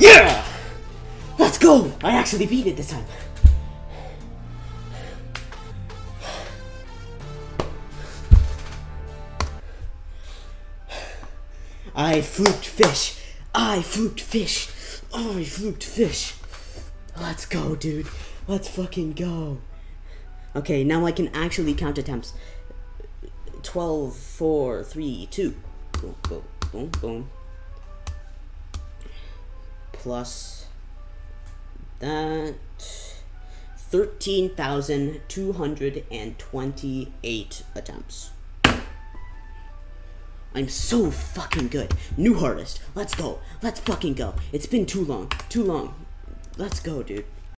Yeah! Let's go! I actually beat it this time. I fluked fish. I fluked fish. I fluked fish. Let's go, dude. Let's fucking go. Okay, now I can actually count attempts. 12, 4, 3, 2. Boom, boom, boom, boom. Plus that. 13,228 attempts. I'm so fucking good. New hardest. Let's go. Let's fucking go. It's been too long. Too long. Let's go, dude.